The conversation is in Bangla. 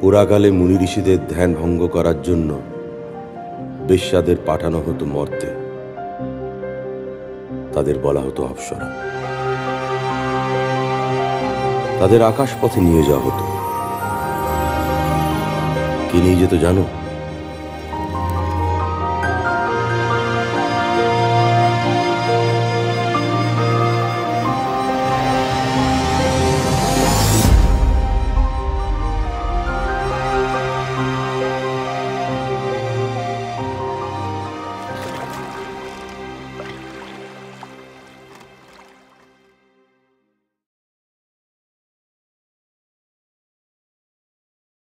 পুরাকালে মুনি ঋষিদের ধ্যান ভঙ্গ করার জন্য বেশ্যাদের পাঠানো হতো মর্তে। তাদের বলা হতো অপসরা। তাদের আকাশ পথে নিয়ে যাওয়া হতো। কে নিয়ে যেত জানো?